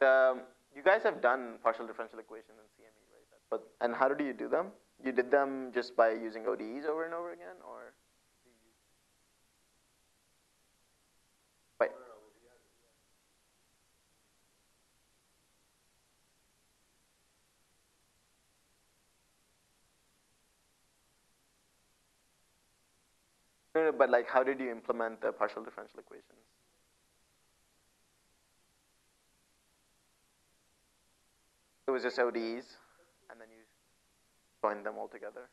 the you guys have done partial differential equations in CME, right? But and how do you do them? You did them just by using ODEs over and over again, or? But like, how did you implement the partial differential equations? It was just ODEs, and then you joined them all together.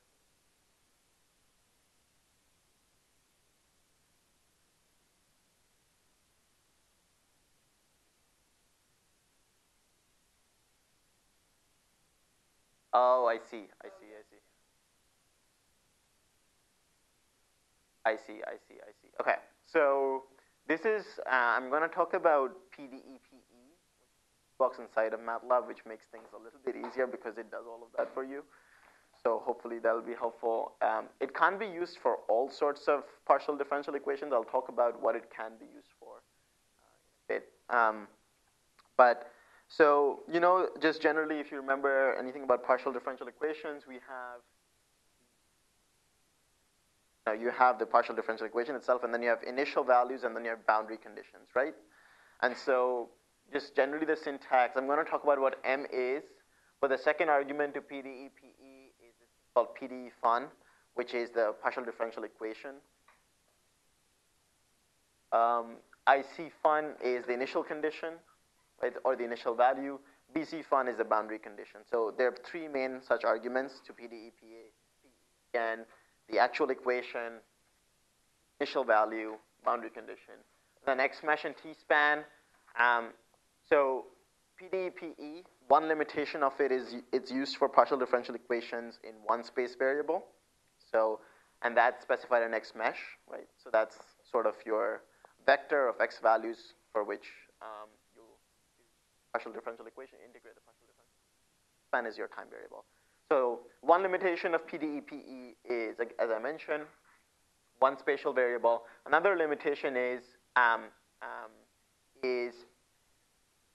Oh, I see, I see, I see. I see, I see, I see. Okay, so this is, uh, I'm going to talk about PDEPE, box inside of MATLAB, which makes things a little bit easier because it does all of that for you. So hopefully that'll be helpful. Um, it can't be used for all sorts of partial differential equations. I'll talk about what it can be used for uh, in a bit. Um, but so, you know, just generally, if you remember anything about partial differential equations, we have now you have the partial differential equation itself, and then you have initial values, and then you have boundary conditions, right? And so just generally the syntax, I'm going to talk about what M is, but the second argument to PDEPE is called PDE fun, which is the partial differential equation. Um, IC fun is the initial condition, right, or the initial value. BC fun is the boundary condition. So there are three main such arguments to PDEPE. And the actual equation, initial value, boundary condition. Then XMesh and T-span. Um, so PDEPE, one limitation of it is it's used for partial differential equations in one space variable. So, and that's specified in mesh, right? So that's sort of your vector of x values for which um, you partial differential equation, integrate the partial differential. Span is your time variable. So one limitation of PDEPE is, as I mentioned, one spatial variable. Another limitation is, um, um, is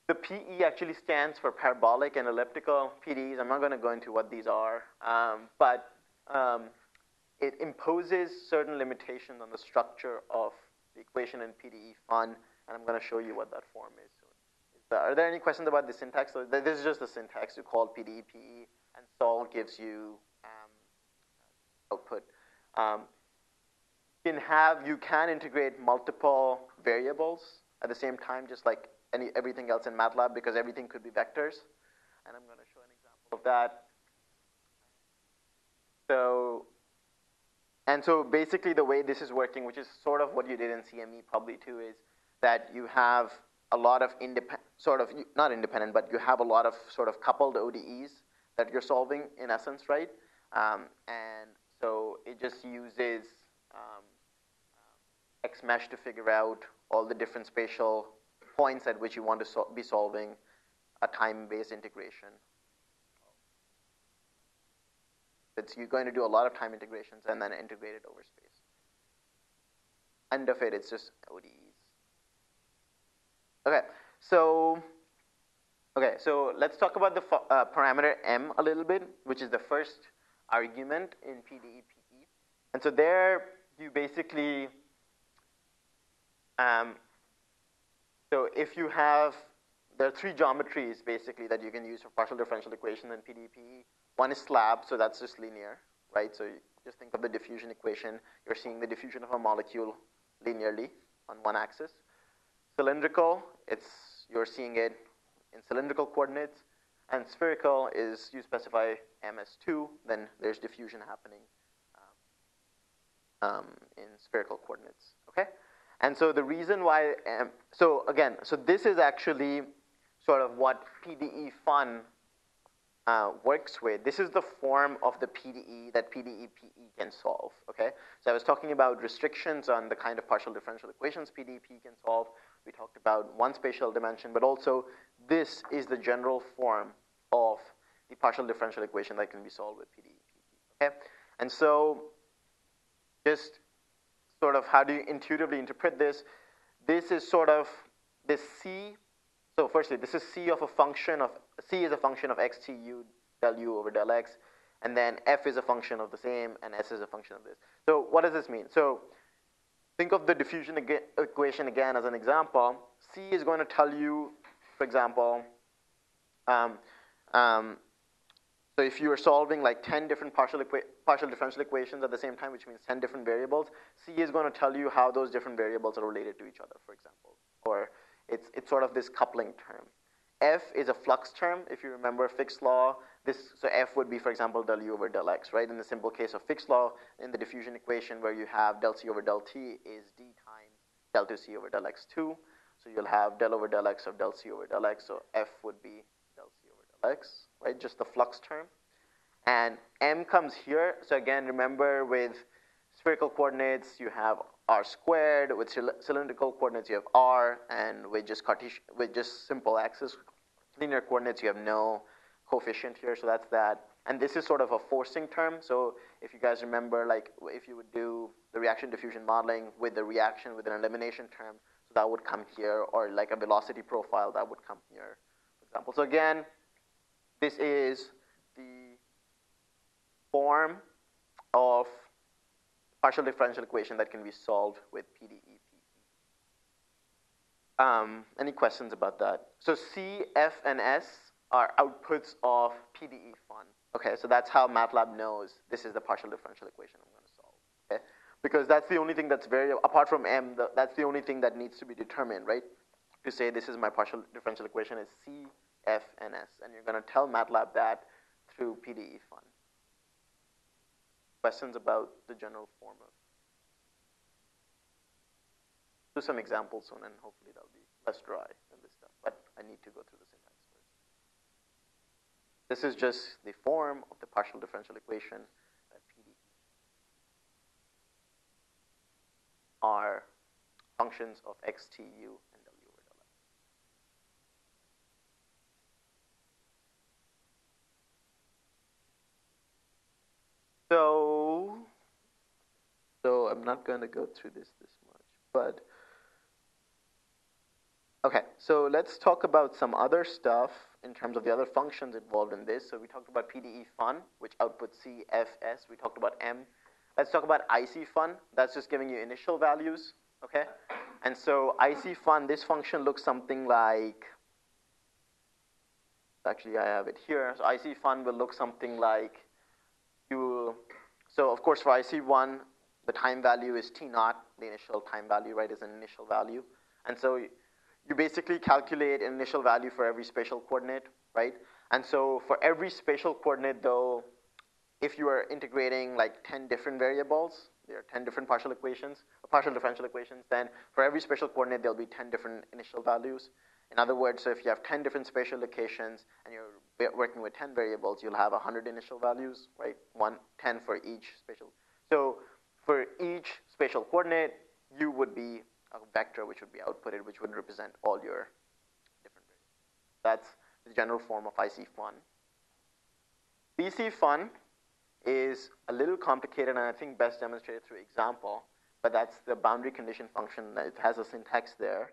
the PE actually stands for parabolic and elliptical PDEs. I'm not going to go into what these are, um, but um, it imposes certain limitations on the structure of the equation in PDE fun, and I'm going to show you what that form is. Are there any questions about the syntax? So this is just the syntax. You call PDEPE and sol gives you um, output. Um, you can have you can integrate multiple variables at the same time, just like any everything else in MATLAB, because everything could be vectors. And I'm going to show an example of that. So, and so basically the way this is working, which is sort of what you did in CME probably too, is that you have a lot of independent, sort of not independent, but you have a lot of sort of coupled ODEs that you're solving in essence, right? Um, and so it just uses um, um, XMesh to figure out all the different spatial points at which you want to be solving a time-based integration. It's, you're going to do a lot of time integrations and then integrate it over space. End of it, it's just ODEs. Okay, so Okay, so let's talk about the uh, parameter m a little bit, which is the first argument in PDEPE. And so there you basically, um, so if you have, there are three geometries basically that you can use for partial differential equations in PDEPE. One is slab, so that's just linear, right? So just think of the diffusion equation. You're seeing the diffusion of a molecule linearly on one axis. Cylindrical, it's, you're seeing it in cylindrical coordinates, and spherical is you specify ms2, then there's diffusion happening um, um, in spherical coordinates. Okay, and so the reason why, um, so again, so this is actually sort of what PDE fun uh, works with. This is the form of the PDE that PDEPE can solve. Okay, so I was talking about restrictions on the kind of partial differential equations PDEPE can solve. We talked about one spatial dimension, but also this is the general form of the partial differential equation that can be solved with PDE. Okay, and so just sort of how do you intuitively interpret this? This is sort of this C so firstly, this is c of a function of, c is a function of x t u del u over del x, and then f is a function of the same, and s is a function of this. So what does this mean? So think of the diffusion equation again as an example. C is going to tell you, for example, um, um, so if you are solving like 10 different partial, partial differential equations at the same time, which means 10 different variables, C is going to tell you how those different variables are related to each other, for example. Or it's, it's sort of this coupling term. F is a flux term. If you remember Fick's law, this, so F would be, for example, del U over del X, right? In the simple case of Fick's law, in the diffusion equation where you have del C over del T is D times del 2C over del X2. So you'll have del over del X of del C over del X. So F would be del C over del X, right? Just the flux term. And M comes here. So again, remember with spherical coordinates, you have r squared. With cylindrical coordinates, you have r, and with just Cartesian, with just simple axis linear coordinates, you have no coefficient here. So that's that. And this is sort of a forcing term. So if you guys remember, like if you would do the reaction diffusion modeling with the reaction with an elimination term, so that would come here, or like a velocity profile that would come here, for example. So again, this is the form of partial differential equation that can be solved with PDE. Um, any questions about that? So C, F, and S are outputs of PDE fun. Okay, so that's how MATLAB knows this is the partial differential equation I'm going to solve. Okay, because that's the only thing that's very apart from M. The, that's the only thing that needs to be determined, right? To say this is my partial differential equation is C, F, and S, and you're going to tell MATLAB that through PDE fun. Questions about the general form of do some examples soon, and hopefully that'll be less dry than this stuff. But I need to go through the syntax first. This is just the form of the partial differential equation that PDE are functions of x, t, u, and w over del x. So, so I'm not going to go through this this much, but Okay, so let's talk about some other stuff in terms of the other functions involved in this. So we talked about PDE fun, which outputs CFS. We talked about M. Let's talk about IC fun. That's just giving you initial values, okay? And so IC fun, this function looks something like, actually I have it here. So IC fun will look something like, you, so of course for IC1, the time value is T naught, the initial time value, right, is an initial value. And so you basically calculate an initial value for every spatial coordinate, right? And so for every spatial coordinate, though, if you are integrating like 10 different variables, there are 10 different partial equations, partial differential equations, then for every spatial coordinate, there'll be 10 different initial values. In other words, so if you have 10 different spatial locations and you're working with 10 variables, you'll have 100 initial values, right? One, 10 for each spatial. So for each spatial coordinate, you would be a vector which would be outputted, which would represent all your different variables. That's the general form of IC fun. BC fun is a little complicated and I think best demonstrated through example, but that's the boundary condition function. It has a syntax there.